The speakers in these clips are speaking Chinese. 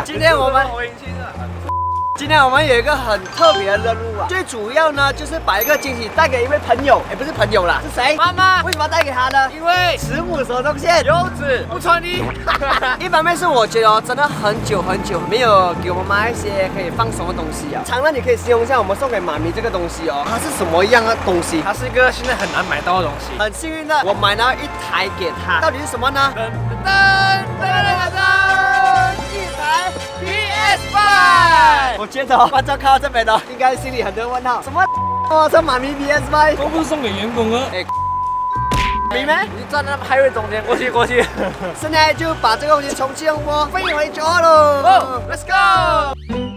啊！今天我们今天我们有一个很特别的任务啊，最主要呢就是把一个惊喜带给一位朋友，哎，不是朋友啦，是谁？妈妈。为什么要带给他呢？因为慈母手中线，游子不穿衣。一方面是我觉得哦，真的很久很久没有给我妈一些可以放松的东西啊。常乐，你可以形容一下我们送给妈咪这个东西哦，它是什么样的东西？它是一个现在很难买到的东西。很幸运的，我买了一台给她，到底是什么呢？噔噔噔噔噔，一台 PS5。我觉得观众看到这边的，应该心里很多问号，什么？哦，这妈咪 PS5 都不是送给员工啊？哎，明白？你站在排位中间，过去过去。现在就把这个东西从吉隆坡飞回家喽。Let's go！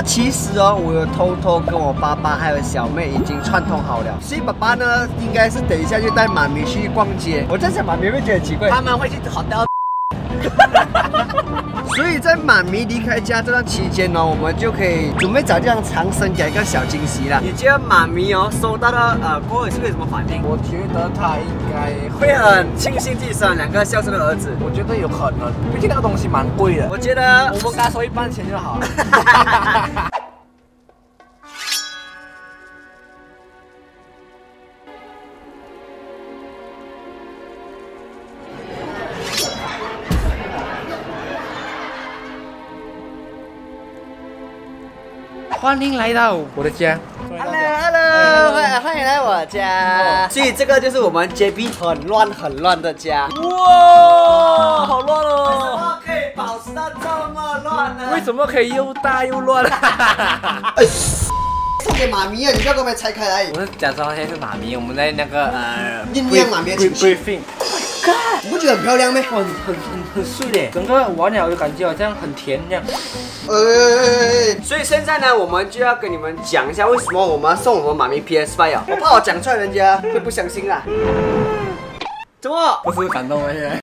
那其实哦，我有偷偷跟我爸爸还有小妹已经串通好了，所以爸爸呢，应该是等一下就带妈咪去逛街。我在想，妈咪会觉得奇怪，他们会去好的。所以在妈咪离开家这段期间呢，我们就可以准备找这样长生给一个小惊喜了。你觉得妈咪哦收到了呃过后是个什么反应？我觉得他应该会很庆幸自己生了两个孝顺的儿子。我觉得有可能，毕竟那个东西蛮贵的。我觉得我们给他收一半钱就好了。欢迎来到我的家。Hello，Hello，欢欢迎来我家。所以这个就是我们 JB 很乱很乱的家。哇，好乱哦！为什么可以保持到这么乱呢？为什么可以又大又乱？送给妈咪啊！你不要给我们拆开来。我是假装现在是妈咪，我们在那个呃酝酿妈咪的情绪。你不觉得很漂亮吗？很很很很碎的，整个完了的感觉好像很甜这样。呃，所以现在呢，我们就要跟你们讲一下，为什么我们要送我们妈咪 PS5 啊？我怕我讲出来，人家会不相信啊。怎么？不是感动吗？现在？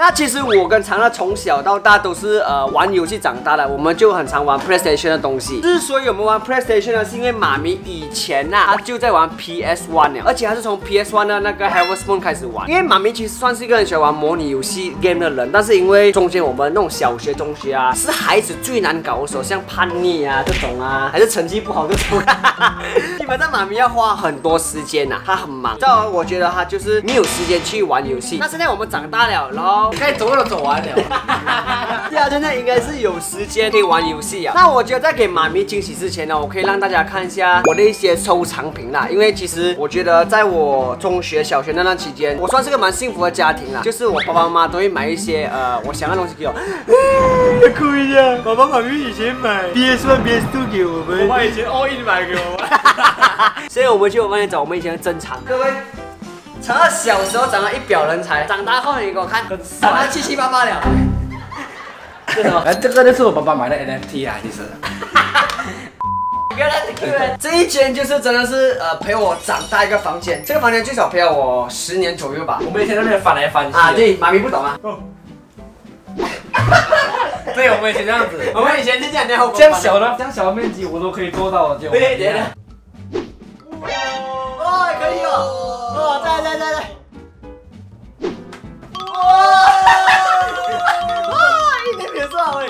那其实我跟长乐从小到大都是呃玩游戏长大的，我们就很常玩 PlayStation 的东西。之所以我们玩 PlayStation 呢，是因为妈咪以前呐，她就在玩 PS One 了，而且她是从 PS One 的那个 Harvest Moon 开始玩。因为妈咪其实算是一个很喜欢玩模拟游戏 game 的人，但是因为中间我们那种小学、中学啊，是孩子最难搞的时候，像叛逆啊这种啊，还是成绩不好这种，基本上妈咪要花很多时间呐，她很忙。这我觉得她就是没有时间去玩游戏。那现在我们长大了，然后。该走都走完了，对啊，现在应该是有时间可以玩游戏啊。那我觉得在给妈咪惊喜之前呢，我可以让大家看一下我的一些收藏品啦。因为其实我觉得在我中学、小学那段期间，我算是个蛮幸福的家庭啦。就是我爸爸妈妈都会买一些呃我想要的东西给我。可以啊，爸爸妈咪以前买 PS One、PS Two 给我们，我以前 all in 买给我们。所以我们就慢慢找我们以前的珍藏。各位。长乐小时候长得一表人才，长大后你给我看，长得七七八八了。是什么？哎，这个就是我爸爸买的 NFT 啊，其实。原来 这一间就是真的是呃陪我长大一个房间，这个房间最少陪了我十年左右吧。我每天在那边翻来翻去。啊，对，妈咪不懂啊。对，我们以前这样子，我们以前是这样这样这样小的，这样小的面积我都可以做到，就。对对对。哦，可以哦。哇，在在在在！哇！哇，一点。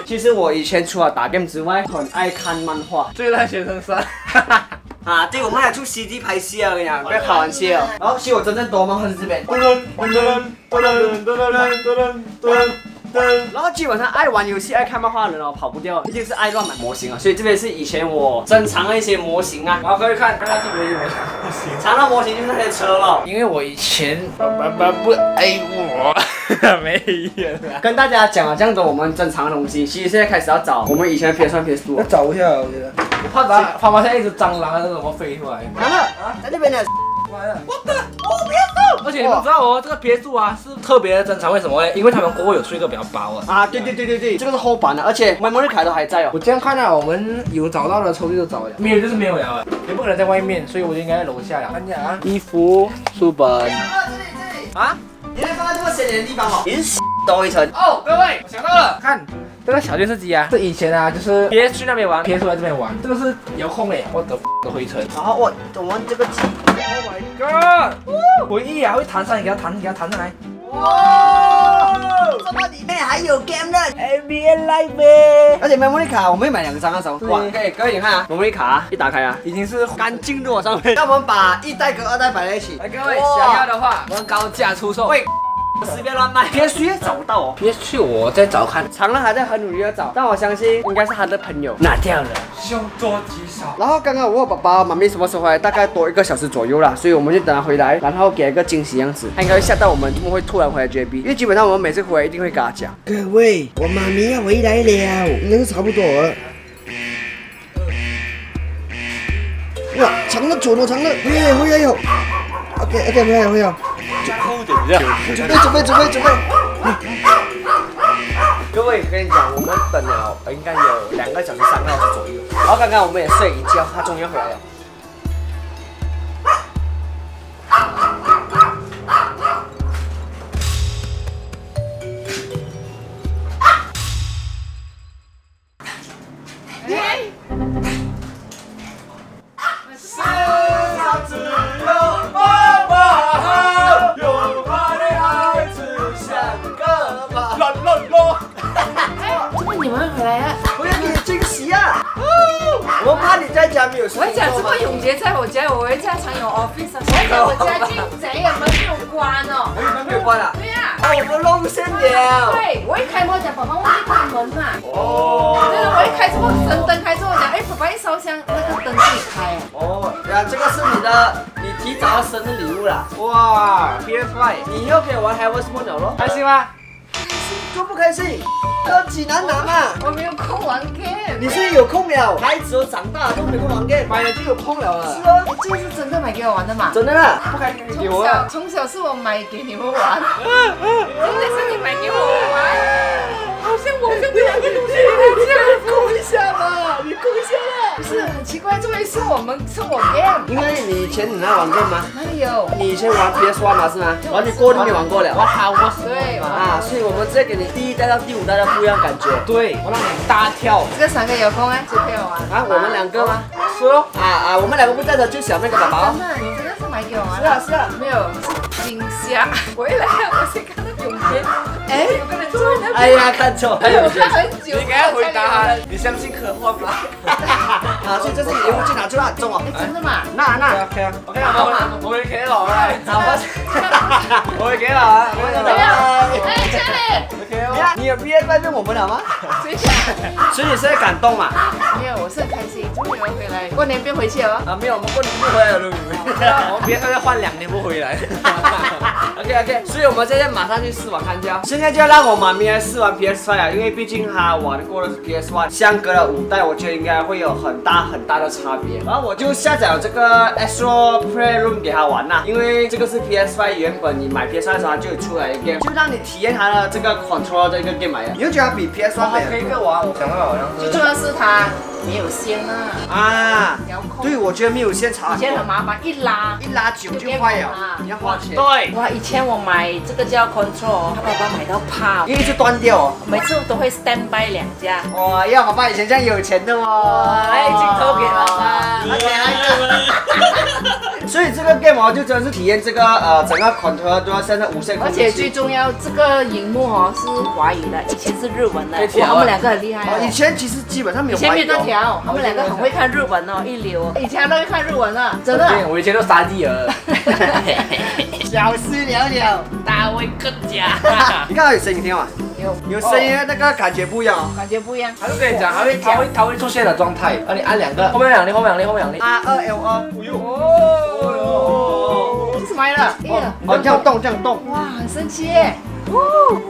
其实我以前除了打 game 之外，很爱看漫画。最烂学生三。啊，对，我们还出 CD 拍戏啊，我跟你讲，不要开玩笑。然后其实我真正多吗？是这边。然后基本上爱玩游戏爱看漫画的人哦跑不掉一定是爱乱买模型啊所以这边是以前我珍藏的一些模型啊然后各位看看家是不有些模型模型藏乐模型就是那些车了。因为我以前爸爸不 a 我没跟大家讲啊这样子我们珍藏的东西其实现在开始要找我们以前的 ps 算 ps 要找一下我觉得。我怕怕它发毛像一只蟑螂还是怎么飞出来。啊在这边呢我的，我别动！而且你们知道哦，这个别墅啊是特别的珍藏，为什么呢？因为他们过后有出一个比较薄的啊，对对对对对，这个是后版的，而且 memory 卡都还在哦。我这样看啊，我们有找到的抽屉都找了，没有就是没有了，也不可能在外面，所以我就应该在楼下了。看一下啊，衣服、书本。这里这里啊，你能放在这么显眼的地方哦，已经多一层哦。各位，我想到了，看。这个小电视机啊，是以前啊就是 PS 去那边玩别出来这边玩。这个是遥控诶，我的的灰尘。然后我我们这个机，Oh my god！回忆啊，会弹上，你给它弹，你给它弹上来。哇！怎么里面还有 game 的 NBA Live 呗？而且 memory 卡我们会买两张那时候。哇，可以，各位你看啊，memory 卡啊一打开啊，已经是干净的哦上面。那我们把一代跟二代摆在一起。来各位想要的话，我们高价出售。喂，随便乱卖，别谁找不到哦。PS 我在找看，长乐还在很努力的找，但我相信应该是他的朋友拿掉了。凶多吉少。然后刚刚我爸爸妈咪什么时候回来？大概多一个小时左右啦，所以我们就等他回来，然后给一个惊喜样子。他应该会吓到我们，怎么会突然回来 JB？因为基本上我们每次回来一定会跟他讲。各位，我妈咪要回来了，应该是差不多了。哇，长了左了，长了，回来回来哟。OK OK，回来回来。准备准备准备准备。各位，跟你讲，我们等了应该有两个小时、三个小时左右。然后刚刚我们也睡一觉，他终于回来了。在家没有事我还讲这情做嘛个永杰在我家，我回家常有 office 啊，现在我家进贼啊，门没有关哦。我们没有关啊。对呀、哦，我们弄线了。对，我一开门讲爸爸忘记关门嘛。哦。对了，我一开之后神灯开之后讲，哎，爸爸一烧香，那个灯自己开啊。哦，呀，这个是你的，你提早的生日礼物啦。哇，PS5 你以后可以玩 Harvest Moon 了咯。开心吗？就不开心，要济南拿嘛。我没有空玩 game。你是有空了，孩子都长大都没空玩 game。买了就有空了了。是哦，哎这个是真的买给我玩的嘛？真的啦。不开心你给从我啊小。从小是我买给你们玩，真的是你买给我玩，好像我跟这两个东西这样控一下嘛，你哭一下啦。不是很奇怪，这位是我们是我 game，因为你以前你那玩 game 吗？哪里有？你以前玩 PS One 嘛是吗？玩你过都没玩过了。我好，我对，啊，所以我们直接给你第一代到第五代的不一样感觉。对，我让你大跳。这个三个有空哎，谁陪我玩？啊，我们两个吗？是哦。啊啊，我们两个不在的，就小妹跟宝宝真。的，你真的是买给我玩？是啊是啊。没有，是惊吓。我一来我先看到永杰，哎，有个人坐在那。哎呀，看错，还有看很久。你给他回答他，你相信科幻吗？啊，所以这是你礼物，去拿出来，中哦。哎，真的吗？那那，OK 啊，OK 啊，我我會企落嚟，好吧。我會企落啊，我會没有。企哎，这里。OK 你有毕业拜见我们了吗？谁讲？所以你是在感动嘛？没有，我是很开心，终于回来，过年变回去了。啊，没有，我们过年不回来了，我別再换两年不回來。OK OK，所以我们现在马上去试玩看一下。现在就要让我妈咪来试玩 PS 5啊，因为毕竟她玩过的是 PS 1，相隔了五代，我觉得应该会有很大很大的差别。然后我就下载了这个 Astro Playroom 给她玩啦，因为这个是 PS 5原本你买 PS 2的时候它就有出来一个就让你体验它的这个 control 的一个 game 来的。你就觉得它比 PS 1美一個玩，我想到好像是最重要是它没有线啊，啊？遥控。对，我觉得没有线插以前很麻烦，一拉。一拉久就坏了，你要花钱。对，哇，以前我买这个叫 Control，他爸爸买到怕，因为就断掉哦。每次都会 stand by 两家。哇，要爸爸以前这样有钱的哦。来镜头给爸爸来给来一个。所以这个 game 哦，就真的是体验这个呃整个 control 都要现在无线控制器。而且最重要，这个荧幕哦是华语的，以前是日文的。可以调啊哇他们两个很厉害哦，以哦。前其实基本上没有以前没有华语哦。得调，他们两个很会看日文哦，一流哦。以前都会看日文啊，真的。我以前都沙地了。小事了了。大卫更加 你看到有声音听吗？有有声音那个感觉不一样哦。感觉不一样。他就跟你講，他会他会他会出现的狀態，然後你按两个，后面两粒，后面两粒，后面两粒。R 二 L 二。哦。这是什么来了？哎呀，哦，这样动这样动。哇，很神奇耶！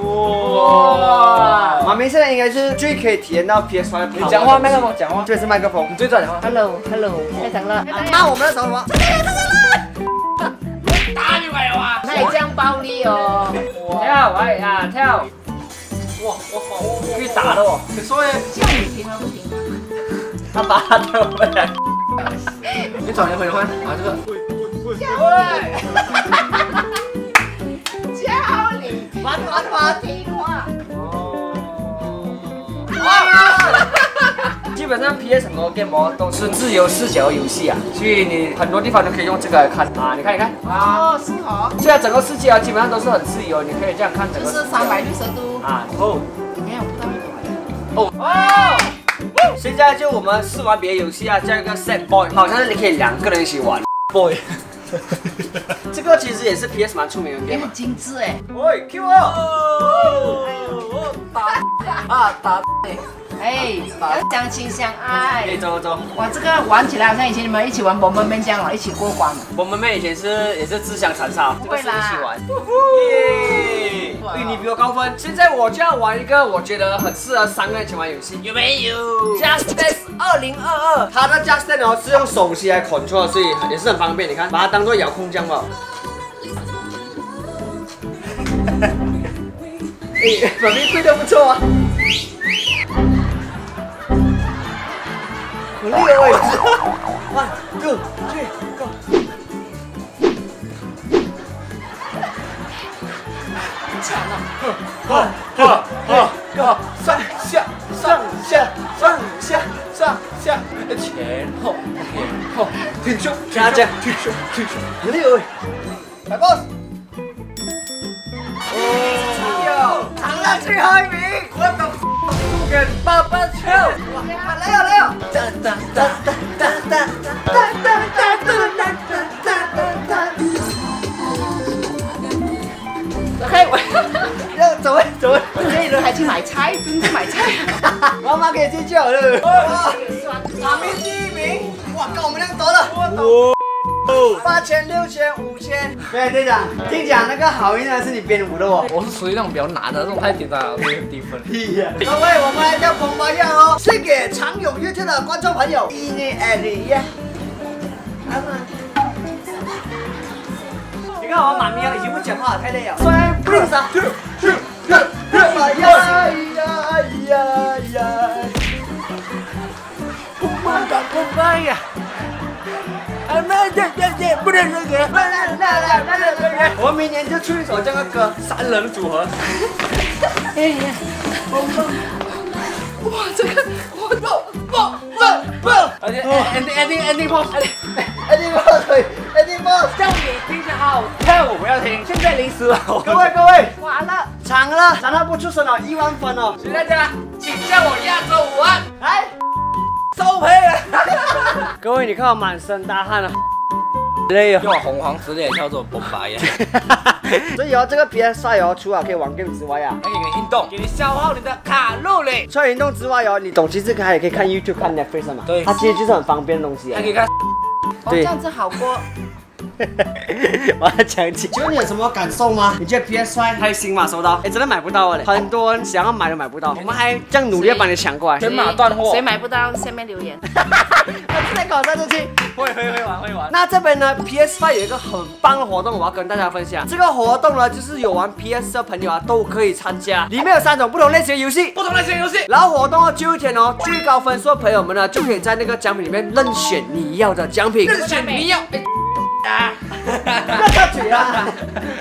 哇！妈咪现在应该是最可以体验到 PS 5的。你讲话麦克风，讲话，这是麦克风。你最早讲话。Hello，Hello，开场了。那我们的什么？打你没有啊。那也这样暴力哦。跳，哎呀跳。哇，我好，可以打的哦。所以这样你听啊，不听。他把他跳回来。你找你回换啊這個。教你玩玩玩听话。基本本上 PS 很多 game 哦都是自由视角游戏啊，所以你很多地方都可以用这个来看啊。你看，你看啊，哦，是哦，现在整个世界啊基本上都是很自由，你可以这样看整就是三百六十度。啊哦没有，不到哦哦。现在就我们试玩别的游戏啊，叫一个 Set Boy，好像是你可以两个人一起玩。boy，这个其实也是 PS 蛮出名的也 game 很啊。精致哎。喂，Q 我！啊打哎，要相亲相哎，爱。走走。哇，这个玩起来好像以前你们一起玩 bomb 面这样哦，一起过关。我们妹以前是也是自相残杀，这个是一起玩。耶！哎，你比我高分。现在我就要玩一个我觉得很适合三个人一起玩游戏，有没有？Just Dance 二零二二，它的 Just Dance 哦是用手机来 control，所以也是很方便。你看，把它当做遥控这样吧。哎，表妹推的不错啊。 리얼 원, 투, 쓰리, 고 하나, 하나, 하나, 하나, 上下上下上下上下前后前后停胸加加停胸停胸，李伟，来 boss， 哦，당나지 하이미, 권덕, 소겐, 빠빠, 첼, 말라요, 말라요. 哒哒哒哒哒哒哒哒哒哒哒哒。OK，走位走位，这一轮还去买菜，不用去买菜。妈妈可以进去好了。第一名，哇，跟我们两个夺了。八千、六千、五千。对队长，听讲那个好运呢是你编舞的哦。我是属于那种比较难的，这种太简单了，所以很低分。屁呀！各位，我们来叫彭巴样哦，献给常勇乐队的观众朋友。一年二零耶。你看我妈咪哦，已经不讲话了，太累了。摔不灵啥？呀呀呀呀呀！妈的，不妈呀！啊，那这这这不能这个。我明年就出一首这个歌，三人组合。哇，这个我不不不不，而且 ending ending ending pause，Eddie Boss 可以，Eddie Boss。叫你听着好，跳舞不要听。现在临时了，各位各位，完了，惨了，惨到不出声了，一万分哦。请大家请叫我亚洲舞王，来，收赔了。各位，你看我满身大汗了，累啊。用红黄之类叫做崩白呀，所以哦，这个 PS 赛哦，除了可以玩 game 之外啊，还给你运动，给你消耗你的卡路里，除了运动之外哦，你懂其实还可以看 YouTube、看 Netflix 嘛。对它其实就是很方便的东西。还可以看。哦，这对样子好过。我要讲起，请问你有什么感受吗？你觉得 PS 5开心吗？收到？哎，真的买不到嘞，很多人想要买都买不到，我们还这样努力地帮你抢过来。全马断货谁买不到？下面留言。再搞这东西。会会会玩会玩。那这边呢，PS 5有一个很棒的活动，我要跟大家分享。这个活动呢，就是有玩 PS 的朋友啊都可以参加，里面有三种不同类型的游戏。不同类型的游戏，然后活动哦，最后一天哦，最高分数的朋友们呢，就可以在那个奖品里面任选你要的奖品。任选你要。啊，哈哈哈！嘴啊。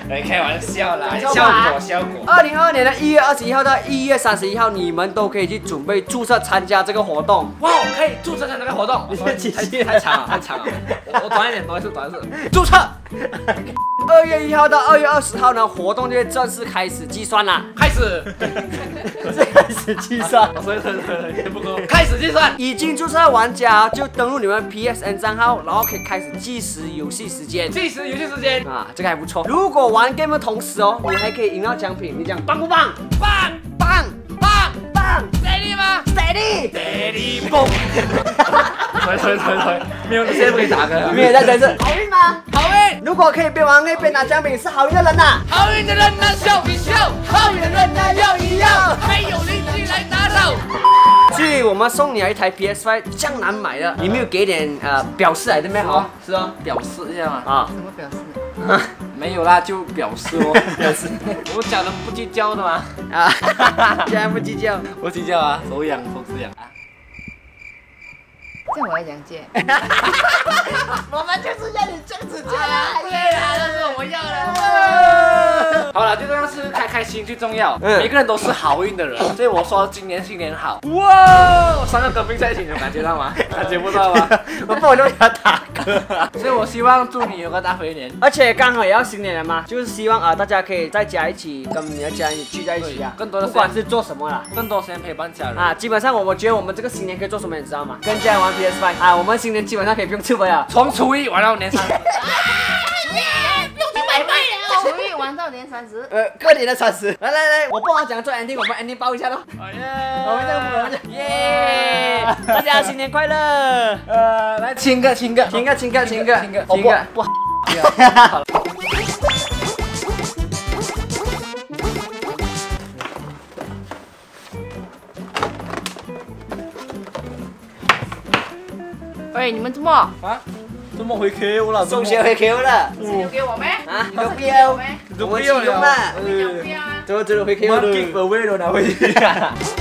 来开玩笑啦，效果效果。二零二二年的一月二十一号到一月三十一号，你们都可以去准备注册参加这个活动。哇，可以注册参加这个活动，太太长了，太长了。我我短一点，短一次，短一次。注册。二月一号到二月二十号呢，活动就会正式开始计算啦。开始。开始计算。开始计算。已经注册的玩家就登录你们 PSN 账号，然后可以开始计时游戏时间。计时游戏时间。啊，这个还不错。如果玩 game 的同时哦，你还可以赢到奖品，你讲棒不棒？棒棒棒棒，steady 吗，steady。？steady 蹦。推推推推，没有，现在不可以打个。没有在真是好运吗？好运，如果可以边玩可以边拿奖品，是好运的人呐、好运的人呐笑一笑，好运的人呐要一要，没有邻居来打扰。所以我们送你一台 PS5，这样难买的，你没有给点呃表示来的没好？是啊。表示一下嘛。啊，什么表示？没有啦，就表示哦，表示。我讲的不计较的嘛，啊，现在不计较。不计较啊，手痒手指痒啊。这样我要讲借。我们就是要你这样子对啊，这是我要的。好了，最重要是开开心最重要。嗯每个人都是好运的人，所以我说今年新年好。哇，三个跟并在一起，你有感觉到吗？感觉不到吗？我不我就给他打嗝。所以我希望祝你有个大肥年。而且刚好也要新年了嘛，就是希望啊、大家可以在家一起跟你的家人聚在一起啊，更多的不管是做什么啦。更多时间陪伴家人。啊，基本上我我觉得我们这个新年可以做什么，你知道吗？跟家人玩 PS Five 啊，我们新年基本上可以不用出门了。从初一玩到年三 十。不用去买卖了。初一玩到年三十。呃，过年的三十，来来来，我帮我讲做 ending，我们 ending 包一下咯。哦耶！我们这样，我们这，耶！大家新年快乐！呃，来亲个亲个，亲个亲个亲个亲个亲个，不好。喂，你们怎么？啊，怎么回 Q 了？送学回 Q 了是留给我没？啊！是留给有必要我，没？我们去用啦。你讲不要啊？怎么怎么回 Q 我了？give away 了，拿回去。